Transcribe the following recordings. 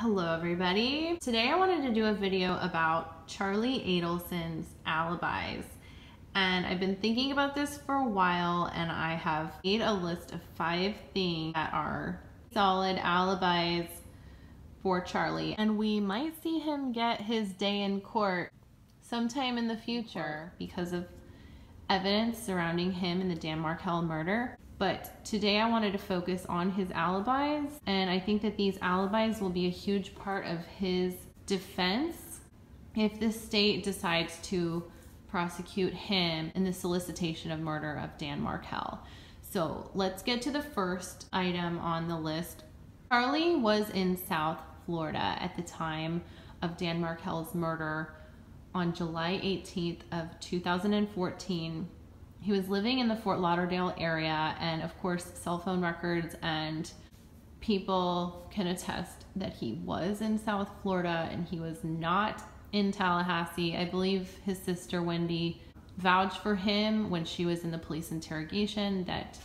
Hello everybody. Today I wanted to do a video about Charlie Adelson's alibis. And I've been thinking about this for a while and I have made a list of five things that are solid alibis for Charlie. And we might see him get his day in court sometime in the future because of evidence surrounding him in the Dan Markel murder. But today I wanted to focus on his alibis, and I think that these alibis will be a huge part of his defense if the state decides to prosecute him in the solicitation of murder of Dan Markel. So let's get to the first item on the list. Charlie was in South Florida at the time of Dan Markel's murder on July 18th of 2014 he was living in the Fort Lauderdale area, and of course, cell phone records and people can attest that he was in South Florida and he was not in Tallahassee. I believe his sister Wendy vouched for him when she was in the police interrogation that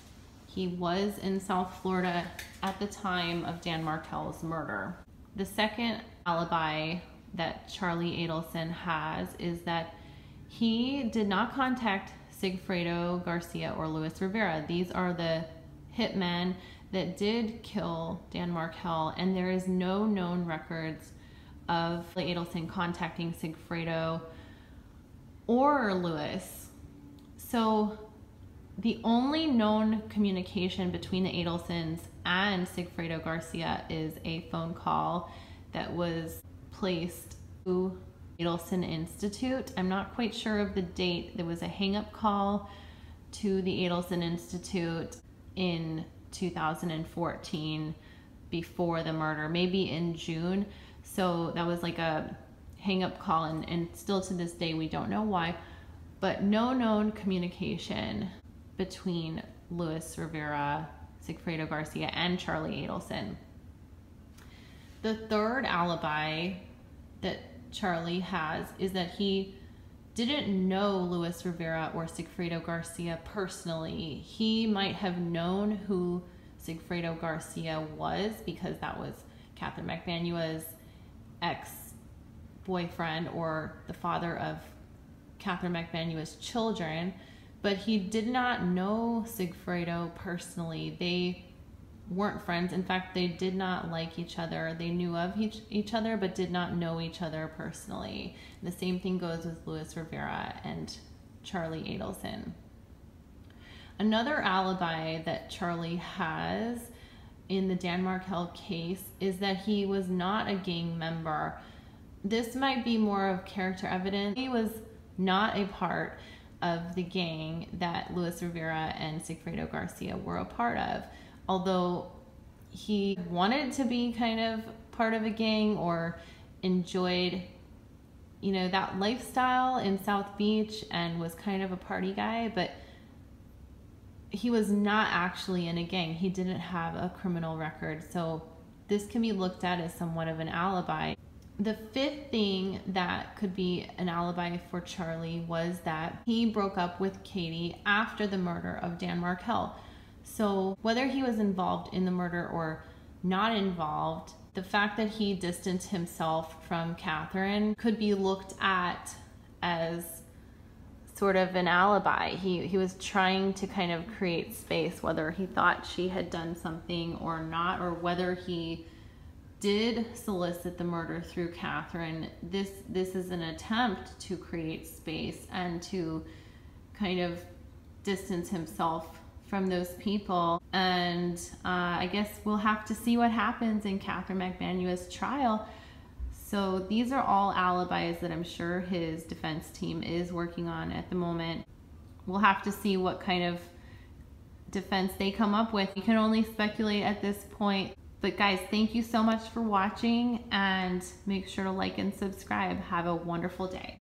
he was in South Florida at the time of Dan Markel's murder. The second alibi that Charlie Adelson has is that he did not contact Sigfredo Garcia or Luis Rivera. These are the hitmen that did kill Dan Markel, and there is no known records of the Adelson contacting Sigfredo or Luis. So the only known communication between the Adelsons and Sigfredo Garcia is a phone call that was placed to Adelson Institute. I'm not quite sure of the date. There was a hang-up call to the Adelson Institute in 2014 before the murder, maybe in June. So that was like a hang-up call and, and still to this day we don't know why, but no known communication between Luis Rivera, Sigfredo Garcia, and Charlie Adelson. The third alibi that Charlie has is that he didn't know Luis Rivera or Sigfredo Garcia personally. He might have known who Sigfredo Garcia was because that was Katherine Magbanua's ex boyfriend or the father of Katherine Magbanua's children, but he did not know Sigfredo personally. They weren't friends. In fact, they did not like each other. They knew of each, each other, but did not know each other personally. And the same thing goes with Luis Rivera and Charlie Adelson. Another alibi that Charlie has in the Dan Markel case is that he was not a gang member. This might be more of character evidence. He was not a part of the gang that Luis Rivera and Sigfredo Garcia were a part of although he wanted to be kind of part of a gang or enjoyed you know that lifestyle in South Beach and was kind of a party guy but he was not actually in a gang. He didn't have a criminal record. So this can be looked at as somewhat of an alibi. The fifth thing that could be an alibi for Charlie was that he broke up with Katie after the murder of Dan Markel so, whether he was involved in the murder or not involved, the fact that he distanced himself from Katherine could be looked at as sort of an alibi. He, he was trying to kind of create space, whether he thought she had done something or not, or whether he did solicit the murder through Katherine. This, this is an attempt to create space and to kind of distance himself from those people. And uh, I guess we'll have to see what happens in Katherine Magbanua's trial. So these are all alibis that I'm sure his defense team is working on at the moment. We'll have to see what kind of defense they come up with. You can only speculate at this point. But guys, thank you so much for watching and make sure to like and subscribe. Have a wonderful day.